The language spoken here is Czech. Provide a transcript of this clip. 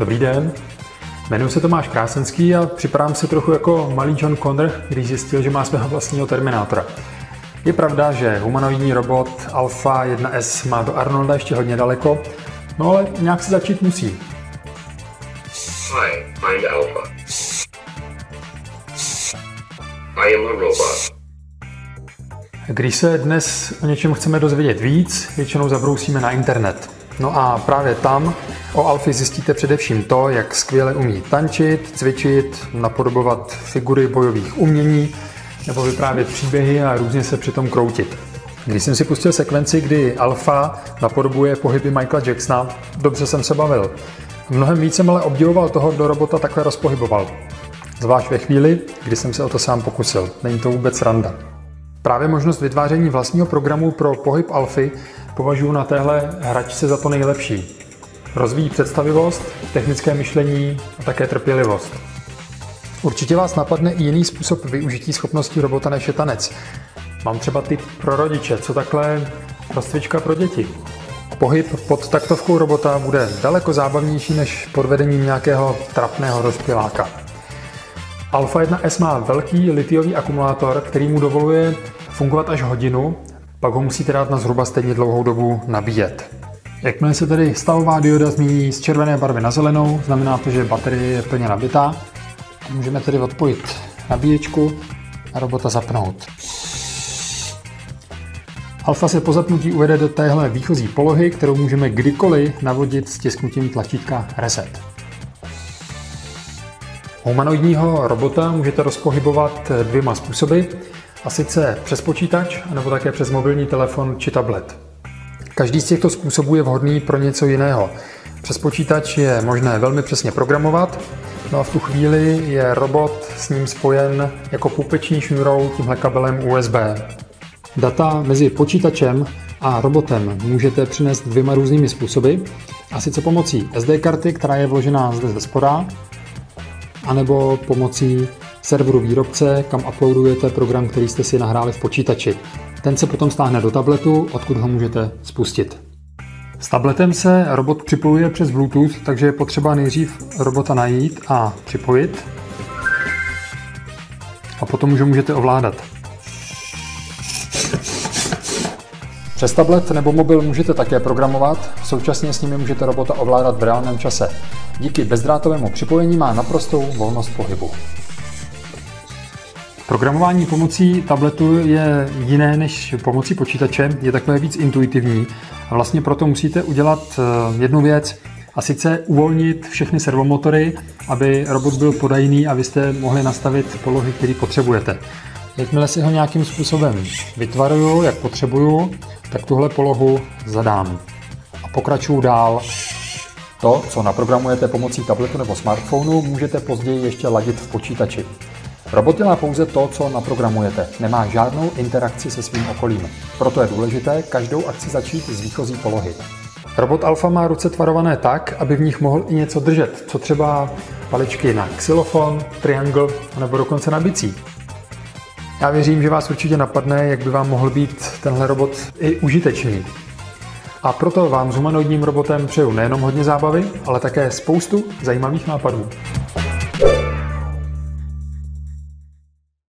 Dobrý den, jmenuji se Tomáš Krásenský a připadám si trochu jako malý John Connor, když zjistil, že má svého vlastního Terminátora. Je pravda, že humanoidní robot Alpha 1S má do Arnolda ještě hodně daleko, no ale nějak se začít musí. Hi, I'm Alpha. I am a robot. Když se dnes o něčem chceme dozvědět víc, většinou zabrousíme na internet. No a právě tam o Alfy zjistíte především to, jak skvěle umí tančit, cvičit, napodobovat figury bojových umění nebo vyprávět příběhy a různě se přitom kroutit. Když jsem si pustil sekvenci, kdy Alfa napodobuje pohyby Michaela Jacksona, dobře jsem se bavil. Mnohem více ale obdivoval toho, kdo robota takhle rozpohyboval. Zvlášť ve chvíli, kdy jsem se o to sám pokusil. Není to vůbec randa. Právě možnost vytváření vlastního programu pro pohyb alfy považuji na téhle hračce za to nejlepší. Rozvíjí představivost, technické myšlení a také trpělivost. Určitě vás napadne i jiný způsob využití schopností robota než je tanec. Mám třeba typ pro rodiče, co takhle rozcvička pro děti. Pohyb pod taktovkou robota bude daleko zábavnější než pod vedením nějakého trapného rozpěláka. Alpha 1S má velký litiový akumulátor, který mu dovoluje fungovat až hodinu, pak ho musíte dát na zhruba stejně dlouhou dobu nabíjet. Jakmile se tedy stavová dioda změní z červené barvy na zelenou, znamená to, že baterie je plně nabitá. Můžeme tedy odpojit nabíječku a robota zapnout. Alfa se po zapnutí uvede do téhle výchozí polohy, kterou můžeme kdykoliv navodit stisknutím tlačítka Reset. Humanoidního robota můžete rozpohybovat dvěma způsoby, a sice přes počítač, nebo také přes mobilní telefon či tablet. Každý z těchto způsobů je vhodný pro něco jiného. Přes počítač je možné velmi přesně programovat, no a v tu chvíli je robot s ním spojen jako pupeční šňůrou tímhle kabelem USB. Data mezi počítačem a robotem můžete přinést dvěma různými způsoby, a sice pomocí SD karty, která je vložená zde ze spoda, anebo pomocí serveru výrobce, kam uploadujete program, který jste si nahráli v počítači. Ten se potom stáhne do tabletu, odkud ho můžete spustit. S tabletem se robot připojuje přes Bluetooth, takže je potřeba nejdřív robota najít a připojit. A potom už ho můžete ovládat. Přes tablet nebo mobil můžete také programovat, současně s nimi můžete robota ovládat v reálném čase. Díky bezdrátovému připojení má naprostou volnost pohybu. Programování pomocí tabletu je jiné než pomocí počítače, je takové víc intuitivní a vlastně proto musíte udělat eh, jednu věc, a sice uvolnit všechny servomotory, aby robot byl podajný a vy jste mohli nastavit polohy, které potřebujete. Jakmile si ho nějakým způsobem vytvaruju, jak potřebuju, tak tuhle polohu zadám. A pokračuju dál. To, co naprogramujete pomocí tabletu nebo smartphonu, můžete později ještě ladit v počítači. Robot dělá pouze to, co naprogramujete. Nemá žádnou interakci se svým okolím. Proto je důležité každou akci začít z výchozí polohy. Robot Alpha má ruce tvarované tak, aby v nich mohl i něco držet, co třeba paličky na xylofon, triangle nebo dokonce na bicí. Já věřím, že vás určitě napadne, jak by vám mohl být tenhle robot i užitečný. A proto vám s humanoidním robotem přeju nejenom hodně zábavy, ale také spoustu zajímavých nápadů.